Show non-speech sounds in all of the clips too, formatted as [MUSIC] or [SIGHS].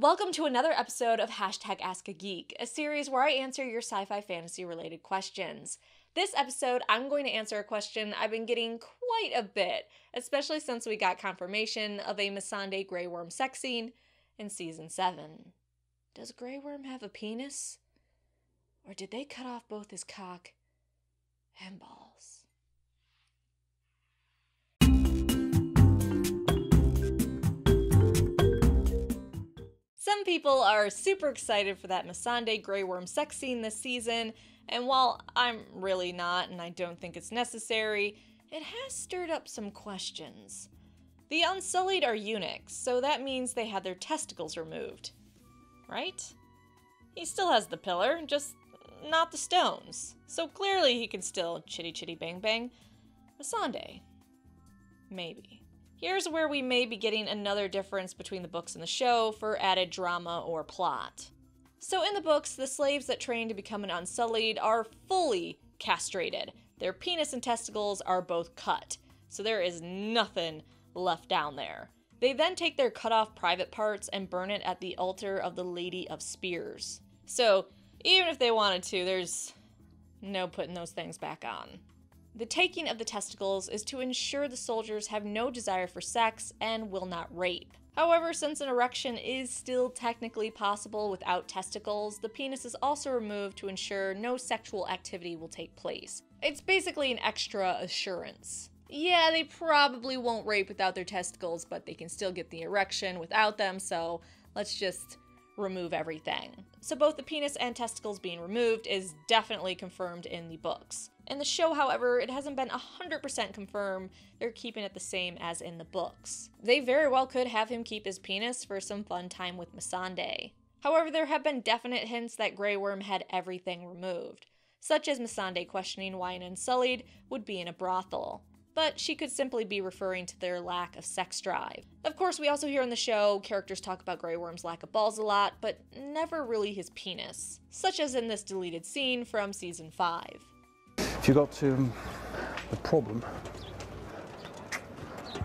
Welcome to another episode of Hashtag Ask a Geek, a series where I answer your sci fi fantasy related questions. This episode, I'm going to answer a question I've been getting quite a bit, especially since we got confirmation of a Missandei Grey Worm sex scene in season 7. Does Grey Worm have a penis? Or did they cut off both his cock and balls? Some people are super excited for that Missandei Grey Worm sex scene this season, and while I'm really not and I don't think it's necessary, it has stirred up some questions. The Unsullied are eunuchs, so that means they had their testicles removed. Right? He still has the pillar, just not the stones. So clearly he can still chitty chitty bang bang. Missandei. Maybe. Here's where we may be getting another difference between the books and the show for added drama or plot. So, in the books, the slaves that train to become an Unsullied are fully castrated. Their penis and testicles are both cut, so there is nothing left down there. They then take their cut off private parts and burn it at the altar of the Lady of Spears. So, even if they wanted to, there's no putting those things back on. The taking of the testicles is to ensure the soldiers have no desire for sex and will not rape. However, since an erection is still technically possible without testicles, the penis is also removed to ensure no sexual activity will take place. It's basically an extra assurance. Yeah, they probably won't rape without their testicles, but they can still get the erection without them, so let's just remove everything. So both the penis and testicles being removed is definitely confirmed in the books. In the show, however, it hasn't been 100% confirmed they're keeping it the same as in the books. They very well could have him keep his penis for some fun time with Missandei. However, there have been definite hints that Grey Worm had everything removed, such as Missandei questioning why an Unsullied would be in a brothel but she could simply be referring to their lack of sex drive. Of course, we also hear in the show characters talk about Grey Worm's lack of balls a lot, but never really his penis, such as in this deleted scene from season 5. If you got um, the problem,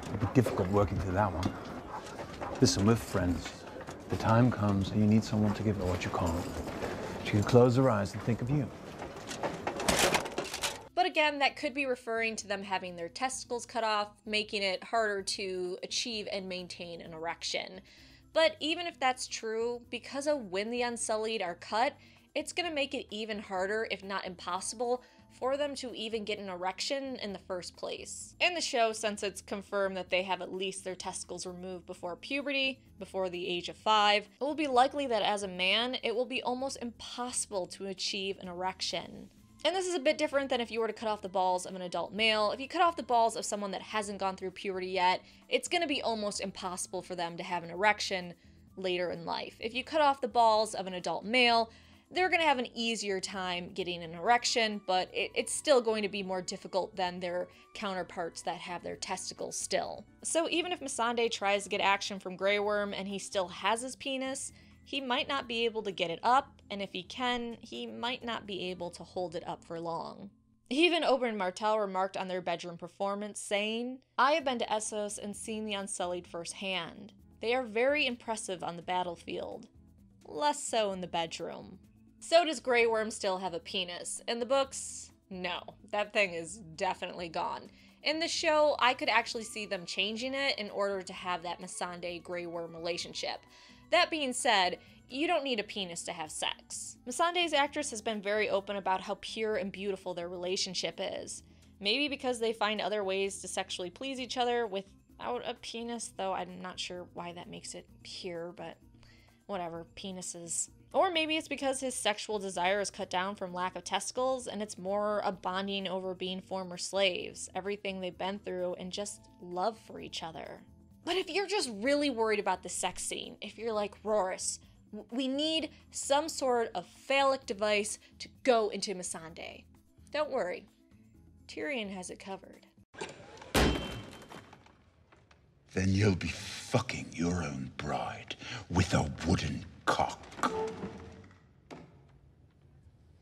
it'd be difficult working through that one. Listen, we're friends. The time comes and you need someone to give her what you can't. She can close her eyes and think of you. Again, that could be referring to them having their testicles cut off, making it harder to achieve and maintain an erection. But even if that's true, because of when the Unsullied are cut, it's going to make it even harder, if not impossible, for them to even get an erection in the first place. In the show, since it's confirmed that they have at least their testicles removed before puberty, before the age of five, it will be likely that as a man, it will be almost impossible to achieve an erection. And this is a bit different than if you were to cut off the balls of an adult male. If you cut off the balls of someone that hasn't gone through puberty yet, it's going to be almost impossible for them to have an erection later in life. If you cut off the balls of an adult male, they're going to have an easier time getting an erection, but it, it's still going to be more difficult than their counterparts that have their testicles still. So even if Missandei tries to get action from Grey Worm and he still has his penis, he might not be able to get it up, and if he can, he might not be able to hold it up for long. Even Oberyn and Martell remarked on their bedroom performance, saying, I have been to Essos and seen the Unsullied firsthand. They are very impressive on the battlefield. Less so in the bedroom. So does Grey Worm still have a penis? In the books, no. That thing is definitely gone. In the show, I could actually see them changing it in order to have that Missandei Grey Worm relationship. That being said, you don't need a penis to have sex. Missandei's actress has been very open about how pure and beautiful their relationship is. Maybe because they find other ways to sexually please each other without a penis, though I'm not sure why that makes it pure, but whatever, penises. Or maybe it's because his sexual desire is cut down from lack of testicles and it's more a bonding over being former slaves, everything they've been through, and just love for each other. But if you're just really worried about the sex scene, if you're like, Rawrist, we need some sort of phallic device to go into Missandei. Don't worry, Tyrion has it covered. Then you'll be fucking your own bride with a wooden cock.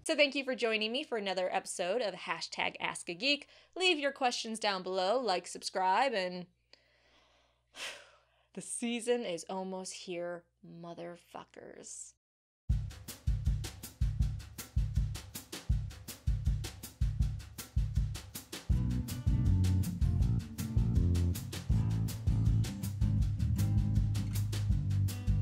So thank you for joining me for another episode of hashtag Ask a Geek. Leave your questions down below, like, subscribe, and [SIGHS] the season is almost here, motherfuckers.